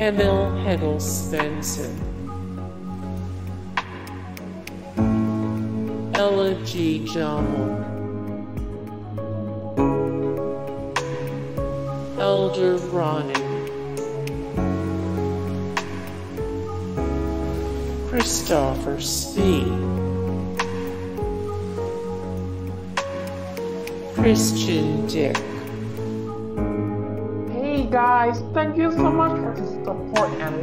Emil Hegle Svendsen, Ella G. Jamal, Eldar Rønning, Christoffer Svae, Christian Dick. Hey guys, thank you so much for